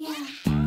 Yeah.